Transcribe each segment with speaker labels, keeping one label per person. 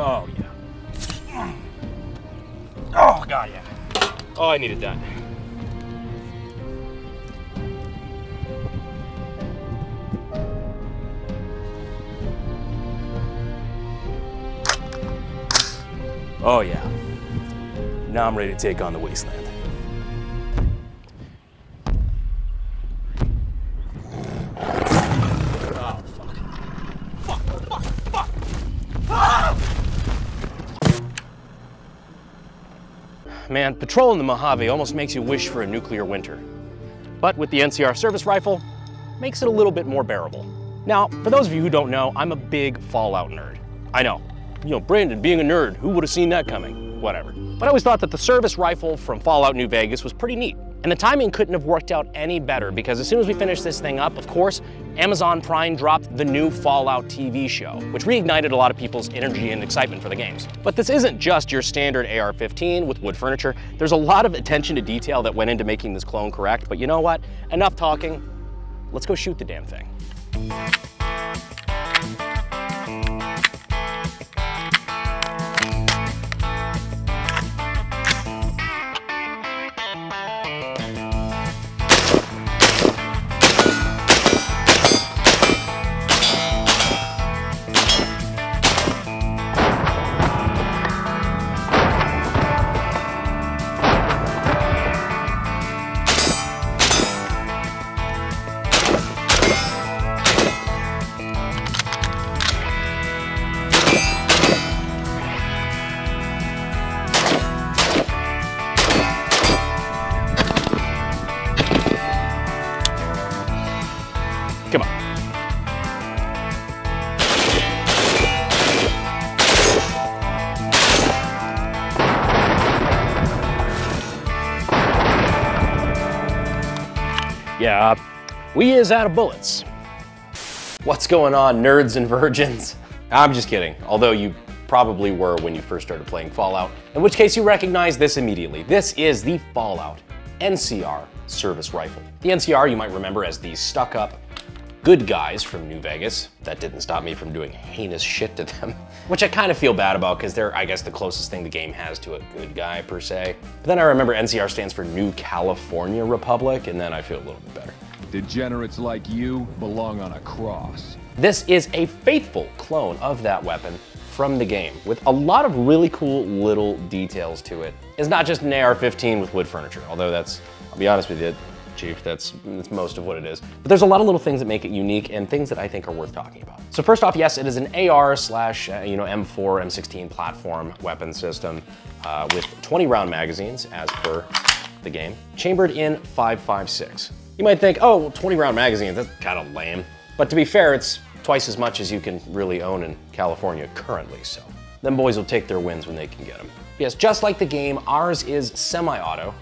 Speaker 1: Oh, yeah. Oh, God, yeah. Oh, I needed that. Oh, yeah. Now I'm ready to take on the wasteland. Man, patrolling the Mojave almost makes you wish for a nuclear winter. But with the NCR service rifle, makes it a little bit more bearable. Now, for those of you who don't know, I'm a big Fallout nerd. I know, you know, Brandon being a nerd, who would have seen that coming? Whatever. But I always thought that the service rifle from Fallout New Vegas was pretty neat. And the timing couldn't have worked out any better because as soon as we finished this thing up, of course, Amazon Prime dropped the new Fallout TV show, which reignited a lot of people's energy and excitement for the games. But this isn't just your standard AR-15 with wood furniture. There's a lot of attention to detail that went into making this clone correct, but you know what? Enough talking. Let's go shoot the damn thing. Come on. Yeah, uh, we is out of bullets. What's going on, nerds and virgins? I'm just kidding, although you probably were when you first started playing Fallout, in which case you recognize this immediately. This is the Fallout NCR service rifle. The NCR you might remember as the stuck-up good guys from New Vegas. That didn't stop me from doing heinous shit to them, which I kind of feel bad about because they're, I guess, the closest thing the game has to a good guy per se. But then I remember NCR stands for New California Republic, and then I feel a little bit better.
Speaker 2: Degenerates like you belong on a cross.
Speaker 1: This is a faithful clone of that weapon from the game with a lot of really cool little details to it. It's not just an AR-15 with wood furniture, although that's, I'll be honest with you, Chief, that's, that's most of what it is. But there's a lot of little things that make it unique and things that I think are worth talking about. So first off, yes, it is an AR slash, uh, you know, M4, M16 platform weapon system uh, with 20 round magazines as per the game, chambered in 5.56. You might think, oh, well, 20 round magazines, that's kind of lame. But to be fair, it's twice as much as you can really own in California currently, so them boys will take their wins when they can get them. Yes, just like the game, ours is semi-auto,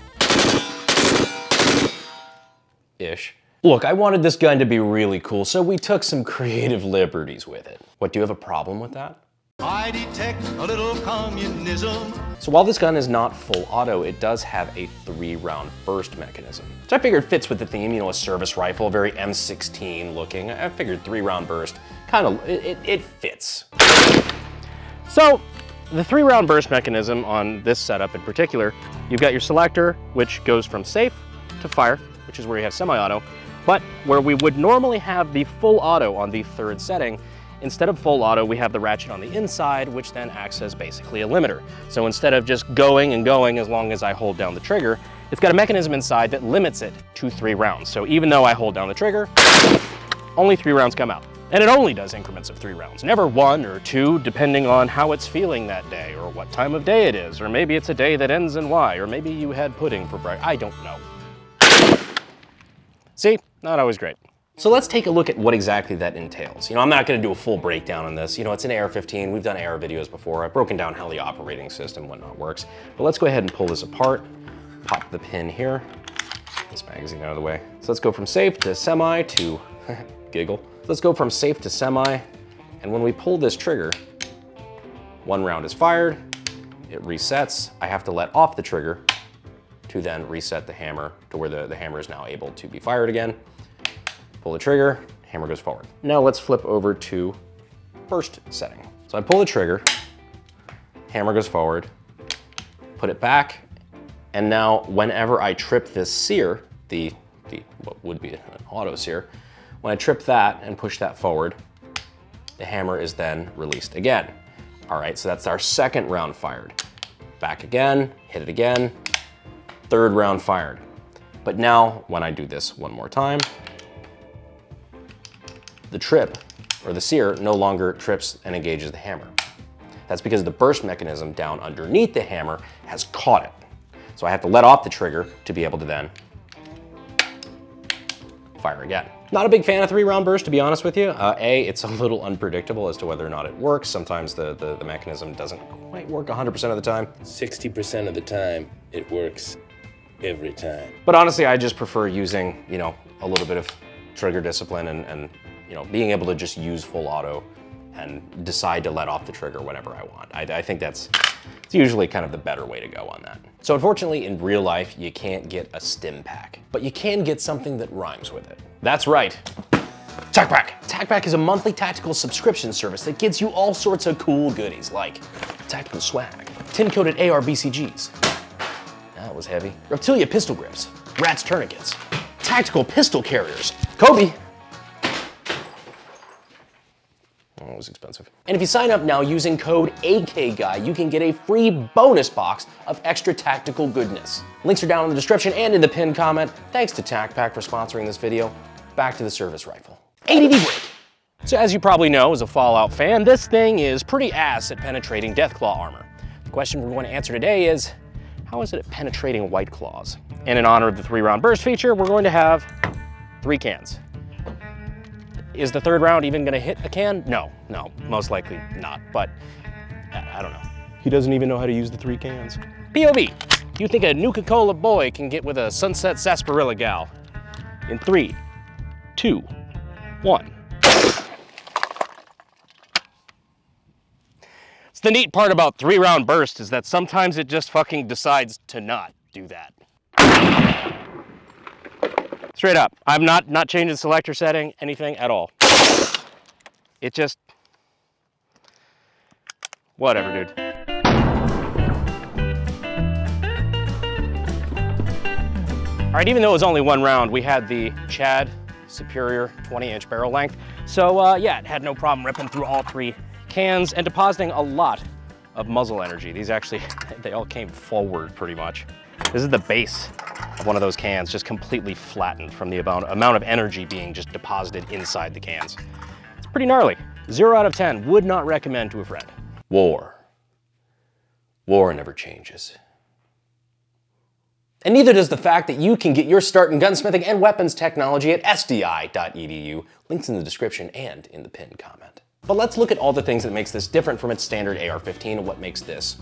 Speaker 1: ish. Look, I wanted this gun to be really cool, so we took some creative liberties with it. What, do you have a problem with that?
Speaker 3: I detect a little communism.
Speaker 1: So while this gun is not full auto, it does have a three round burst mechanism, which I figured fits with the theme, you know, a service rifle, very M16 looking. I figured three round burst, kind of, it, it fits. So the three round burst mechanism on this setup in particular, you've got your selector, which goes from safe to fire, which is where you have semi-auto, but where we would normally have the full auto on the third setting, instead of full auto, we have the ratchet on the inside, which then acts as basically a limiter. So instead of just going and going as long as I hold down the trigger, it's got a mechanism inside that limits it to three rounds. So even though I hold down the trigger, only three rounds come out. And it only does increments of three rounds, never one or two, depending on how it's feeling that day, or what time of day it is, or maybe it's a day that ends in Y, or maybe you had pudding for breakfast, I don't know. See, not always great. So let's take a look at what exactly that entails. You know, I'm not gonna do a full breakdown on this. You know, it's an AR-15, we've done AR videos before. I've broken down how the operating system, whatnot works. But let's go ahead and pull this apart, pop the pin here, this magazine out of the way. So let's go from safe to semi to, giggle. Let's go from safe to semi, and when we pull this trigger, one round is fired, it resets. I have to let off the trigger to then reset the hammer where the, the hammer is now able to be fired again. Pull the trigger, hammer goes forward. Now let's flip over to first setting. So I pull the trigger, hammer goes forward, put it back, And now whenever I trip this sear, the, the what would be an auto sear, when I trip that and push that forward, the hammer is then released again. All right, so that's our second round fired. Back again, hit it again, third round fired. But now when I do this one more time, the trip or the sear no longer trips and engages the hammer. That's because the burst mechanism down underneath the hammer has caught it. So I have to let off the trigger to be able to then fire again. Not a big fan of three round burst, to be honest with you. Uh, a, it's a little unpredictable as to whether or not it works. Sometimes the, the, the mechanism doesn't quite work 100% of the time.
Speaker 4: 60% of the time, it works every time.
Speaker 1: But honestly, I just prefer using, you know, a little bit of trigger discipline and, and you know, being able to just use full auto and decide to let off the trigger whenever I want. I, I think that's it's usually kind of the better way to go on that. So unfortunately, in real life, you can't get a stim pack, but you can get something that rhymes with it. That's right. TacPack. TacPack is a monthly tactical subscription service that gives you all sorts of cool goodies like tactical swag, tin-coated AR BCGs. Was heavy. Reptilia pistol grips, Rats tourniquets, tactical pistol carriers, Kobe, Oh, it was expensive. And if you sign up now using code AKGUY, you can get a free bonus box of extra tactical goodness. Links are down in the description and in the pinned comment. Thanks to TacPack for sponsoring this video. Back to the service rifle. ADD break. So as you probably know as a Fallout fan, this thing is pretty ass at penetrating Deathclaw armor. The question we're going to answer today is, how is it at penetrating White Claws? And in honor of the three round burst feature, we're going to have three cans. Is the third round even gonna hit a can? No, no, most likely not, but I don't know. He doesn't even know how to use the three cans. POV, you think a Nuka-Cola boy can get with a Sunset Sarsaparilla gal? In three, two, one. It's the neat part about three round burst is that sometimes it just fucking decides to not do that. Straight up, I'm not, not changing selector setting, anything at all. It just, whatever, dude. All right, even though it was only one round, we had the Chad Superior 20 inch barrel length. So uh, yeah, it had no problem ripping through all three cans and depositing a lot of muzzle energy. These actually, they all came forward pretty much. This is the base of one of those cans just completely flattened from the amount, of energy being just deposited inside the cans. It's pretty gnarly. Zero out of 10, would not recommend to a friend. War. War never changes. And neither does the fact that you can get your start in gunsmithing and weapons technology at sdi.edu. Links in the description and in the pinned comment. But let's look at all the things that makes this different from its standard AR-15 and what makes this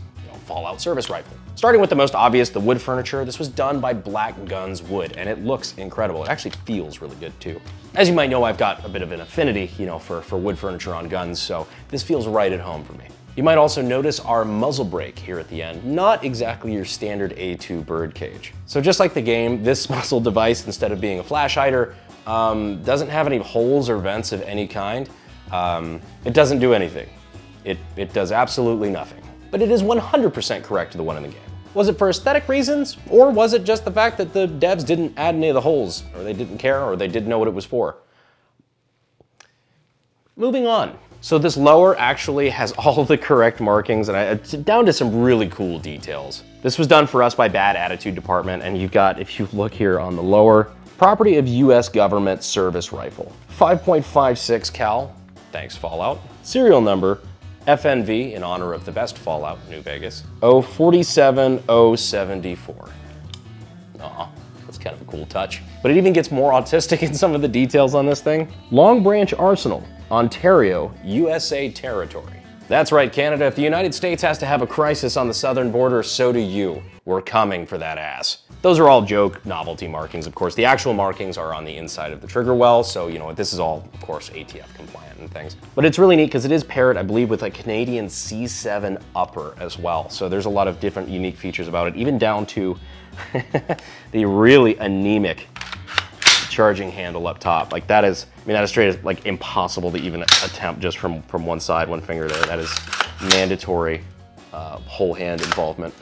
Speaker 1: Fallout service rifle. Starting with the most obvious, the wood furniture, this was done by Black Guns Wood, and it looks incredible. It actually feels really good too. As you might know, I've got a bit of an affinity, you know, for, for wood furniture on guns, so this feels right at home for me. You might also notice our muzzle brake here at the end, not exactly your standard A2 bird cage. So just like the game, this muzzle device, instead of being a flash hider, um, doesn't have any holes or vents of any kind. Um, it doesn't do anything. It, it does absolutely nothing but it is 100% correct to the one in the game. Was it for aesthetic reasons, or was it just the fact that the devs didn't add any of the holes, or they didn't care, or they didn't know what it was for? Moving on. So this lower actually has all the correct markings and I, it's down to some really cool details. This was done for us by Bad Attitude Department and you've got, if you look here on the lower, property of US government service rifle. 5.56 cal, thanks Fallout. Serial number FNV in honor of the best Fallout New Vegas. 047074. Aw, that's kind of a cool touch. But it even gets more autistic in some of the details on this thing. Long Branch Arsenal, Ontario, USA territory. That's right, Canada. If the United States has to have a crisis on the southern border, so do you. We're coming for that ass. Those are all joke novelty markings, of course. The actual markings are on the inside of the trigger well, so you know, this is all, of course, ATF compliant and things. But it's really neat because it is paired, I believe, with a Canadian C7 upper as well. So there's a lot of different unique features about it, even down to the really anemic charging handle up top. Like that is, I mean, that is straight like impossible to even attempt just from, from one side, one finger there. That is mandatory uh, whole hand involvement.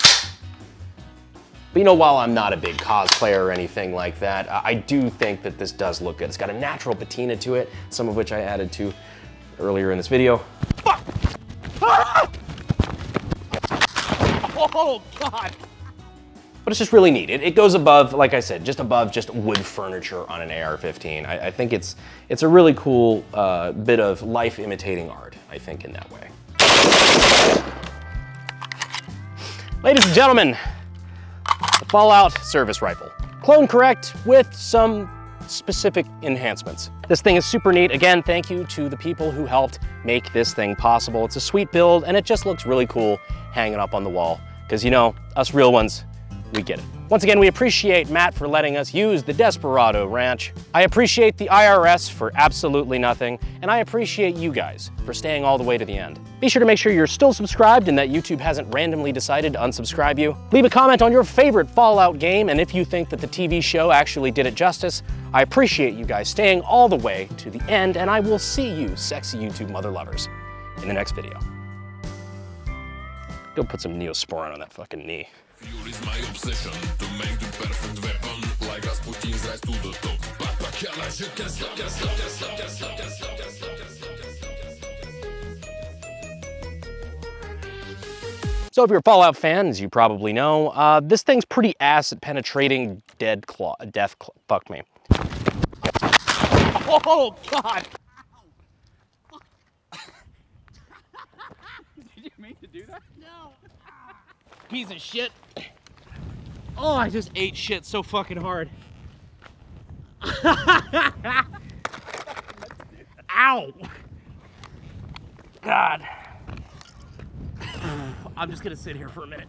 Speaker 1: But you know, while I'm not a big cosplayer or anything like that, I do think that this does look good. It's got a natural patina to it, some of which I added to earlier in this video. Fuck! Ah! Oh, God! But it's just really neat. It, it, goes above, like I said, just above just wood furniture on an AR-15. I, I think it's it's a really cool uh, bit of life imitating art, I think, in that way. Ladies and gentlemen, the Fallout service rifle. Clone correct with some specific enhancements. This thing is super neat. Again, thank you to the people who helped make this thing possible. It's a sweet build and it just looks really cool hanging up on the wall. Because you know, us real ones, we get it. Once again, we appreciate Matt for letting us use the Desperado Ranch. I appreciate the IRS for absolutely nothing, and I appreciate you guys for staying all the way to the end. Be sure to make sure you're still subscribed and that YouTube hasn't randomly decided to unsubscribe you. Leave a comment on your favorite Fallout game, and if you think that the TV show actually did it justice, I appreciate you guys staying all the way to the end, and I will see you, sexy YouTube mother lovers, in the next video. Go put some Neosporin on that fucking knee.
Speaker 5: Is my obsession to make the perfect weapon like Rasputin's rise to the top. Papa
Speaker 1: So if you're a Fallout fan, as you probably know, uh, this thing's pretty ass at penetrating dead claw, death claw, fuck me. Oh God.
Speaker 6: Did you mean to do that? Piece of shit. Oh, I just ate shit so fucking hard. Ow. God. I'm just gonna sit here for a minute.